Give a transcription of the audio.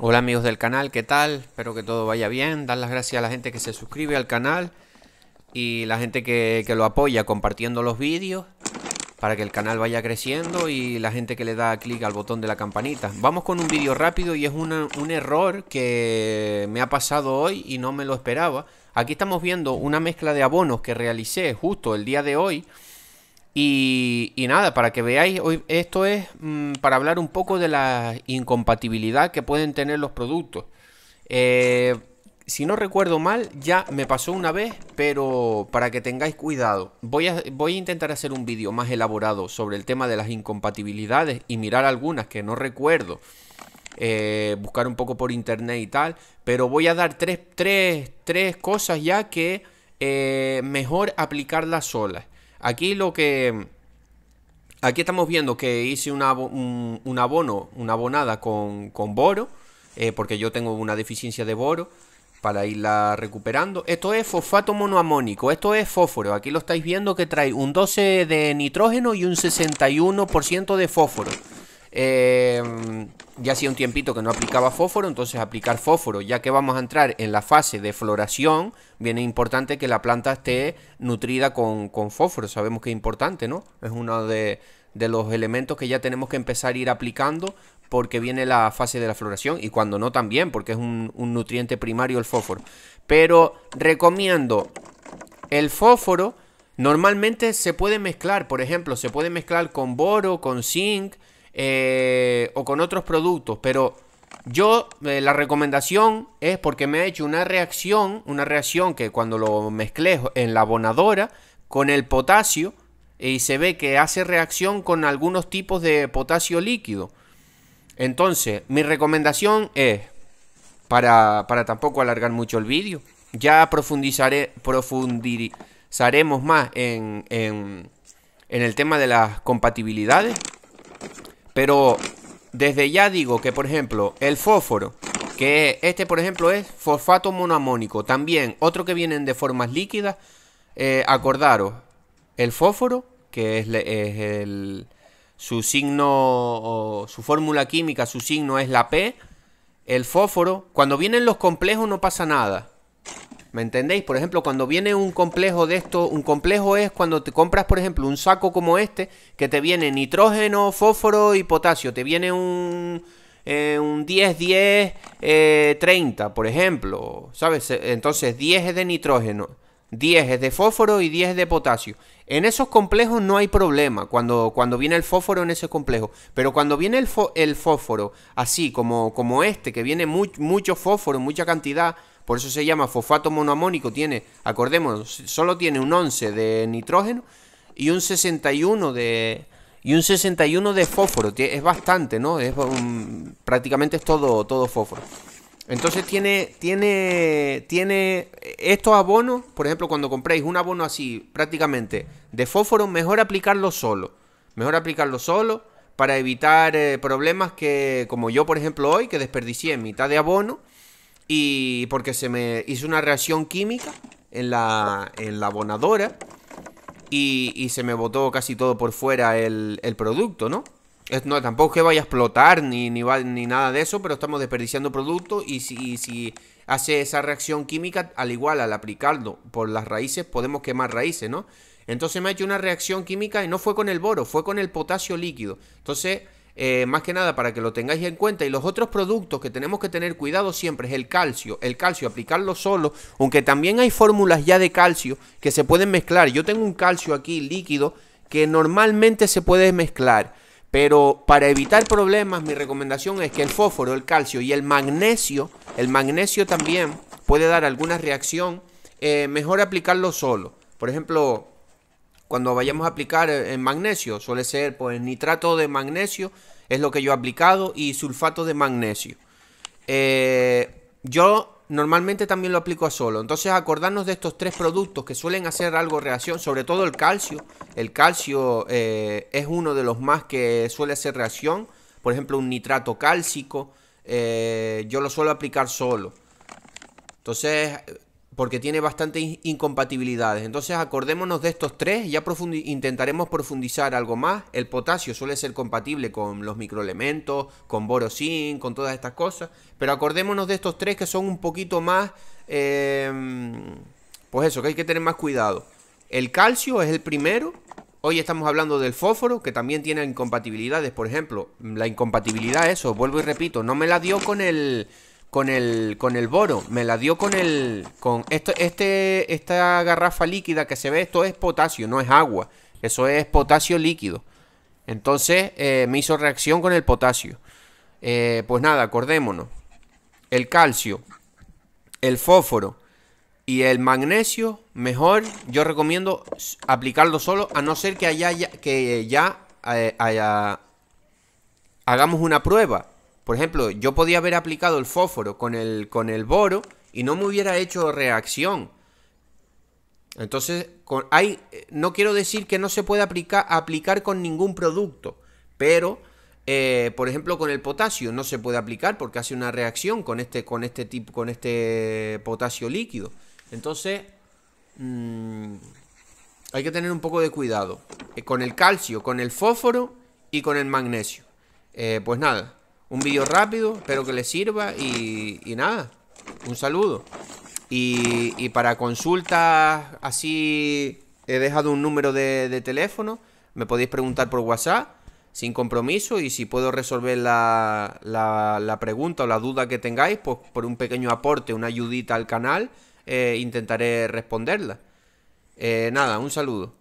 Hola amigos del canal, ¿qué tal? Espero que todo vaya bien. Dar las gracias a la gente que se suscribe al canal y la gente que, lo apoya compartiendo los vídeos para que el canal vaya creciendo y la gente que le da clic al botón de la campanita. Vamos con un vídeo rápido y es un error que me ha pasado hoy y no me lo esperaba. Aquí estamos viendo una mezcla de abonos que realicé justo el día de hoy y, nada, para que veáis, hoy esto es mm, para hablar un poco de la incompatibilidad que pueden tener los productos. Eh, si no recuerdo mal, ya me pasó una vez, pero para que tengáis cuidado, voy a, voy a intentar hacer un vídeo más elaborado sobre el tema de las incompatibilidades y mirar algunas que no recuerdo. Eh, buscar un poco por internet y tal, pero voy a dar tres, tres, tres cosas ya que eh, mejor aplicarlas solas. Aquí lo que... Aquí estamos viendo que hice un, abono, una abonada con, boro, eh, porque yo tengo una deficiencia de boro para irla recuperando. Esto es fosfato monoamónico, esto es fósforo. Aquí lo estáis viendo que trae un 12 de nitrógeno y un 61% de fósforo. Eh, ya hacía un tiempito que no aplicaba fósforo, entonces aplicar fósforo, ya que vamos a entrar en la fase de floración, viene importante que la planta esté nutrida con, fósforo, sabemos que es importante, ¿no? Es uno de, los elementos que ya tenemos que empezar a ir aplicando porque viene la fase de la floración y cuando no también, porque es un, un nutriente primario el fósforo. Pero recomiendo el fósforo, normalmente se puede mezclar, por ejemplo, se puede mezclar con boro, con zinc, eh, o con otros productos, pero yo eh, la recomendación es porque me ha hecho una reacción, una reacción que cuando lo mezclé en la abonadora con el potasio y se ve que hace reacción con algunos tipos de potasio líquido. Entonces, mi recomendación es, para, para tampoco alargar mucho el vídeo, ya profundizaré, profundizaremos más en, en el tema de las compatibilidades pero desde ya digo que, por ejemplo, el fósforo, que este, por ejemplo, es fosfato monoamónico. También, otro que vienen de formas líquidas, eh, acordaros, el fósforo, que es, el, su signo, su fórmula química, su signo es la P. El fósforo, cuando vienen los complejos no pasa nada. ¿Me entendéis? Por ejemplo, cuando viene un complejo de esto, un complejo es cuando te compras, por ejemplo, un saco como este, que te viene nitrógeno, fósforo y potasio. Te viene un, eh, un 10, 10, 30, por ejemplo. ¿Sabes? Entonces, 10 es de nitrógeno, 10 es de fósforo y 10 es de potasio. En esos complejos no hay problema cuando, cuando viene el fósforo en ese complejo. Pero cuando viene el, fósforo, así como, como este, que viene mucho fósforo, mucha cantidad por eso se llama fosfato monoamónico, tiene, acordémonos, solo tiene un 11 de nitrógeno y un 61 de y un 61 de fósforo, es bastante, ¿no? Es prácticamente es todo todo fósforo. Entonces tiene tiene tiene estos abonos, por ejemplo, cuando compréis un abono así prácticamente de fósforo, mejor aplicarlo solo. Mejor aplicarlo solo para evitar eh, problemas que como yo, por ejemplo, hoy que desperdicié mitad de abono y porque se me hizo una reacción química en la, en la abonadora y, se me botó casi todo por fuera el, producto, ¿no? no, tampoco que vaya a explotar ni, ni, ni nada de eso, pero estamos desperdiciando producto y si, si hace esa reacción química, al igual al aplicarlo por las raíces, podemos quemar raíces, ¿no? Entonces me ha hecho una reacción química y no fue con el boro, fue con el potasio líquido. Entonces eh, más que nada para que lo tengáis en cuenta. Y los otros productos que tenemos que tener cuidado siempre es el calcio. El calcio, aplicarlo solo, aunque también hay fórmulas ya de calcio que se pueden mezclar. Yo tengo un calcio aquí líquido que normalmente se puede mezclar. Pero para evitar problemas, mi recomendación es que el fósforo, el calcio y el magnesio, el magnesio también puede dar alguna reacción, eh, mejor aplicarlo solo. Por ejemplo, cuando vayamos a aplicar en eh, magnesio, suele ser pues nitrato de magnesio, es lo que yo he aplicado, y sulfato de magnesio. Eh, yo normalmente también lo aplico a solo. Entonces acordarnos de estos tres productos que suelen hacer algo reacción, sobre todo el calcio. El calcio eh, es uno de los más que suele hacer reacción. Por ejemplo, un nitrato cálcico. yo lo suelo aplicar solo. Entonces, porque tiene bastantes incompatibilidades. Entonces acordémonos de estos tres, ya intentaremos profundizar algo más. El potasio suele ser compatible con los microelementos, con borosin, con todas estas cosas, pero acordémonos de estos tres que son un poquito más, em, pues eso, que hay que tener más cuidado. El calcio es el primero. Hoy estamos hablando del fósforo, que también tiene incompatibilidades. Por ejemplo, la incompatibilidad, eso, vuelvo y repito, no me la dio con el con el, con el boro, me la dio con el, con esto, este, esta garrafa líquida que se ve, esto es potasio, no es agua, eso es potasio líquido. Entonces eh, me hizo reacción con el potasio. Eh, pues nada, acordémonos. El calcio, el fósforo y el magnesio, mejor yo recomiendo aplicarlo solo, a no ser que haya que ya eh, hagamos una prueba por ejemplo, yo podía haber aplicado el fósforo con el, con el boro y no me hubiera hecho reacción. Entonces, hay, no quiero decir que no se pueda aplicar, aplicar con ningún producto, pero, eh, por ejemplo, con el potasio no se puede aplicar porque hace una reacción con este, con este, con este potasio líquido. Entonces, mm, hay que tener un poco de cuidado. Eh, con el calcio, con el fósforo y con el magnesio. Eh, pues nada, un vídeo rápido, espero que les sirva y, nada, un saludo. Y, para consultas así he dejado un número de, teléfono, me podéis preguntar por WhatsApp sin compromiso y si puedo resolver la, la, pregunta o la duda que tengáis, pues por un pequeño aporte, una ayudita al canal, eh, intentaré responderla. Eh, nada, un saludo.